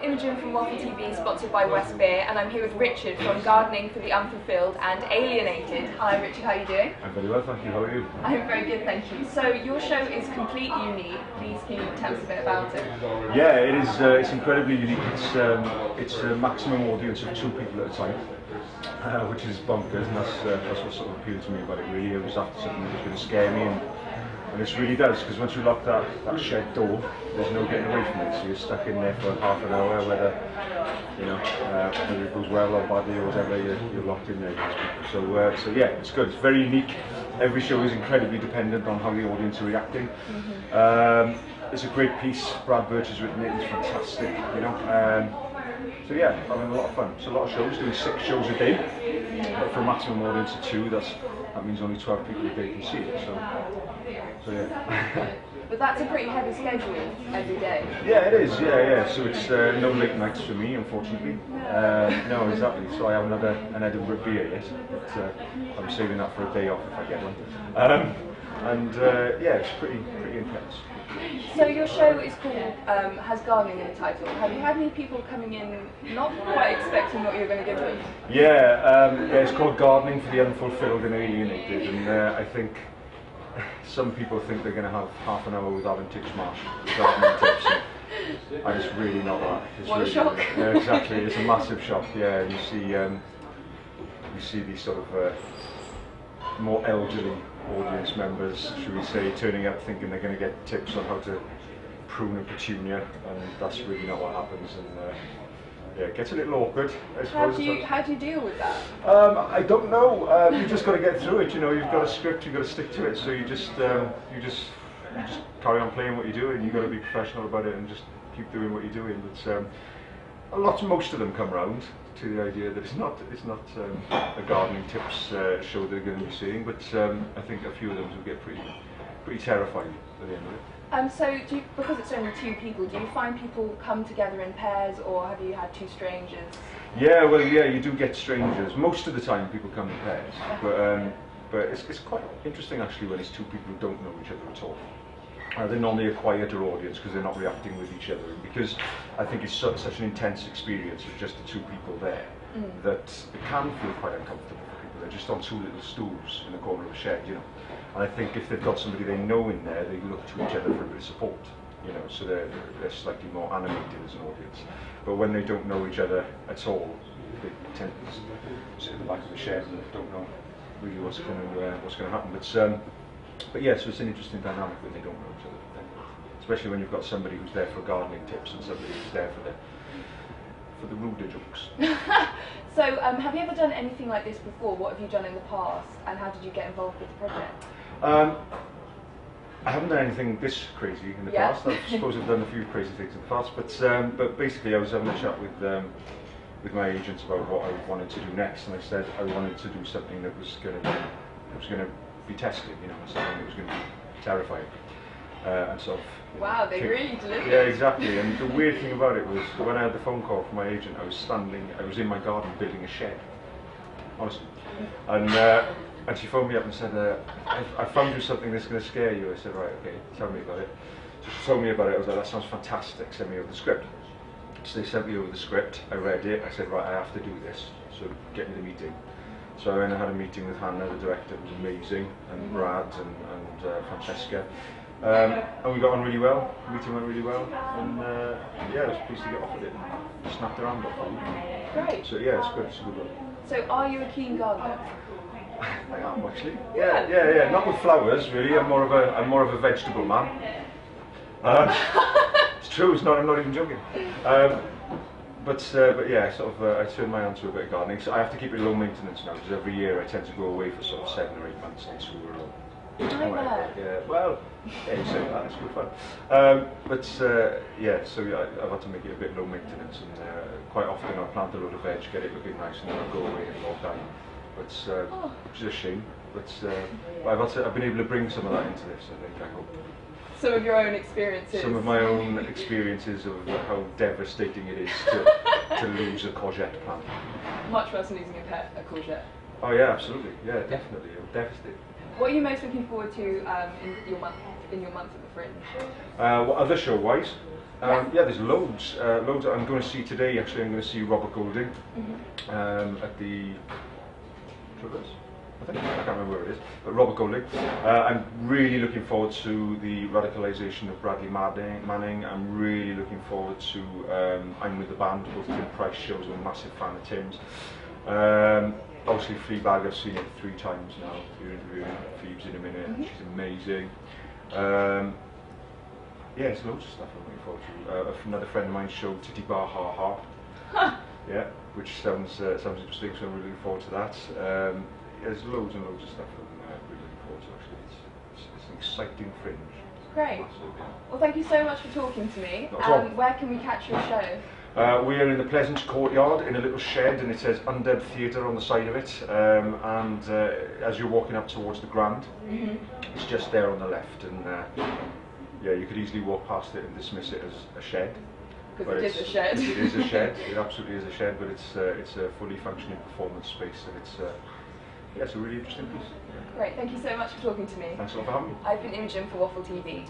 I'm Imogen from Waffle TV, sponsored by West Beer, and I'm here with Richard from Gardening for the Unfulfilled and Alienated. Hi Richard, how are you doing? I'm very well, thank you. How are you? I'm very good, thank you. So your show is completely unique. Please can you tell us a bit about it? Yeah, it is. Uh, it's incredibly unique. It's um, it's a maximum audience of two people at a time, uh, which is bonkers, and that's uh, that's what sort of appealed to me about it. Really, it was after something that was going to scare me, and, And this really does, because once you lock that, that shed door, there's no getting away from it. So you're stuck in there for half an hour, whether, you know, uh, whether it goes well or badly or whatever, you're, you're locked in there. So, uh, so yeah, it's good. It's very unique. Every show is incredibly dependent on how the audience are reacting. Mm -hmm. um, it's a great piece. Brad Birch has written it. It's fantastic, you know. Um, so yeah, having a lot of fun. It's a lot of shows, doing six shows a day. But for a maximum audience of two, that's that means only 12 people a day can see it. So, so yeah. But that's a pretty heavy schedule every day. yeah, it is. Yeah, yeah. So it's uh, no late nights for me, unfortunately. Uh, no, exactly. So I haven't had a, an Edinburgh beer yet, but uh, I'm saving that for a day off if I get one. Um, and uh, yeah, it's pretty pretty intense. So your show is called um, has gardening in the title. Have you had any people coming in not quite expecting what you're going to give them? Yeah, um, yeah, it's called Gardening for the Unfulfilled and Alienated, and uh, I think some people think they're going to have half an hour with Alan Titchmarsh gardening tips. And, and it's really not that. It's What a shock. Yeah, exactly. It's a massive shock. Yeah, you see, um, you see these sort of uh, more elderly audience members, should we say, turning up thinking they're going to get tips on how to prune a petunia, and that's really not what happens. And uh, yeah, it gets a little awkward. I. How do you how do you deal with that? um, I don't know. Um, you just got to get through it. You know, you've got a script. You've got to stick to it. So you just, um, you just, you just carry on playing what you're doing. You've got to be professional about it and just keep doing what you're doing. But um, a lot, most of them come round to the idea that it's not, it's not um, a gardening tips uh, show they're going to be seeing. But um, I think a few of them will get pretty, pretty terrified at the end of it. Um, so do you, because it's only two people, do you find people come together in pairs, or have you had two strangers? Yeah, well, yeah, you do get strangers. Most of the time, people come in pairs, but um, but it's, it's quite interesting actually when it's two people who don't know each other at all. Uh, they're normally a quieter audience because they're not reacting with each other. And because I think it's such, such an intense experience with just the two people there that it can feel quite uncomfortable for people. They're just on two little stools in the corner of a shed, you know. And I think if they've got somebody they know in there, they look to each other for a bit of support, you know. So they're, they're slightly more animated as an audience. But when they don't know each other at all, they tend to sit in the back of the shed and don't know really what's going to uh, what's going to happen. But um, but yeah, so it's an interesting dynamic when they don't know each other, especially when you've got somebody who's there for gardening tips and somebody who's there for the for the ruder jokes. So um, have you ever done anything like this before? What have you done in the past, and how did you get involved with the project? Um, I haven't done anything this crazy in the Yeah. past. I suppose I've done a few crazy things in the past, but um, but basically I was having a chat with um, with my agents about what I wanted to do next, and I said I wanted to do something that was going to was going to be tested, you know, something that was going to be terrifying, uh, and sort of. Wow, they kick- really delivered. Yeah, exactly. And the weird thing about it was when I had the phone call from my agent, I was standing, I was in my garden building a shed, honestly. And uh, and she phoned me up and said, uh, I, I found you something that's going to scare you. I said, right, okay, tell me about it. So she told me about it. I was like, that sounds fantastic. Send me over the script. So they sent me over the script. I read it. I said, right, I have to do this. So get me the meeting. So I then had a meeting with Hannah, the director, it was amazing, and Brad and, and uh, Francesca. Um, and we got on really well, the meeting went really well, and uh, yeah, I was pleased to get offered it and snapped her hand off. really. Great. So yeah, it's good, it's a good one. So are you a keen gardener? I am actually. Yeah, yeah, yeah. Not with flowers, really. I'm more of a, I'm more of a vegetable man. Uh, it's true. It's not. I'm not even joking. Um, but uh, but yeah, sort of. Uh, I turn my hand to a bit of gardening. So I have to keep it low maintenance now because every year I tend to go away for sort of seven or eight months on tour. Or, I whatever. Yeah. Well, yeah, you say that. It's good fun. Um, but uh, yeah, so yeah, I- I've had to make it a bit low maintenance, and uh, quite often I'll plant a load of veg, get it looking nice, and then I'll go away and walk down. But uh, Oh. which is a shame. But, uh, but I've, had to, I've been able to bring some of that into this. I think I hope Some of your own experiences. some of my own experiences of how devastating it is to, to lose a courgette plant. Much worse than losing a pet, a courgette. Oh yeah, absolutely. Yeah, definitely. It was devastating. What are you most looking forward to um, in your month in your month at the Fringe? Uh, what other show wise? Um, yeah, there's loads, uh, loads. I'm going to see today. Actually, I'm going to see Robert Golding Mhm. um, at the Traverse. I think I can't remember where it is, but Robert Golding. Uh, I'm really looking forward to the radicalisation of Bradley Manning. Manning. I'm really looking forward to um, I'm with the band. Both Tim Price shows. I'm a massive fan of Tim's. Um, obviously, Fleabag. I've seen it three times now. You're interviewing Phoebes in a minute. Mhm. She's amazing. Um, yeah, there's loads of stuff I'm looking forward to. Uh, another friend of mine showed Titty Bar Ha Ha. Yeah, which sounds uh, sounds interesting, so I'm really looking forward to that. Um, there's loads and loads of stuff I'm uh, really looking forward to actually. It's, it's, it's an exciting fringe. Great. Massive, yeah. Well, thank you so much for talking to me. Not at all. Um, where can we catch your show? Uh, we are in the Pleasance Courtyard in a little shed and it says Undeb Theatre on the side of it. Um, and uh, as you're walking up towards the Grand, Mhm. it's just there on the left. And uh, yeah, you could easily walk past it and dismiss it as a shed. Because it is a shed. It is a shed. It absolutely is a shed, but it's uh, it's a fully functioning performance space, and it's uh, yeah, it's a really interesting piece. Great. Thank you so much for talking to me. Thanks a lot for having me. I've been Imogen for Waffle TV.